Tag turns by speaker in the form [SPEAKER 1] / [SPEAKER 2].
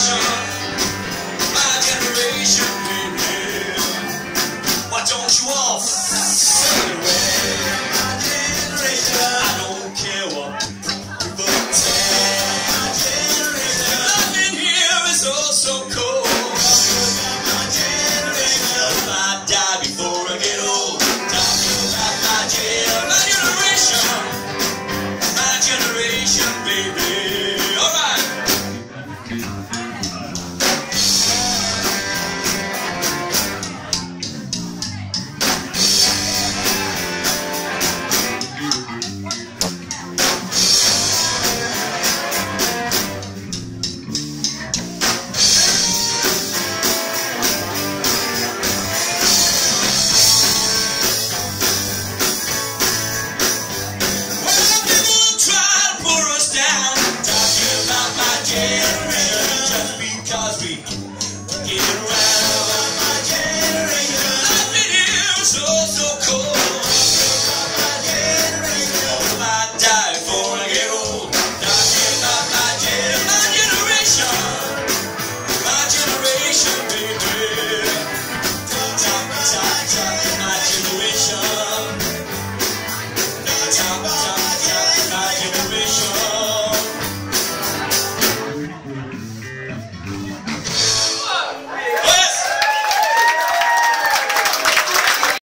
[SPEAKER 1] My generation, Why don't you all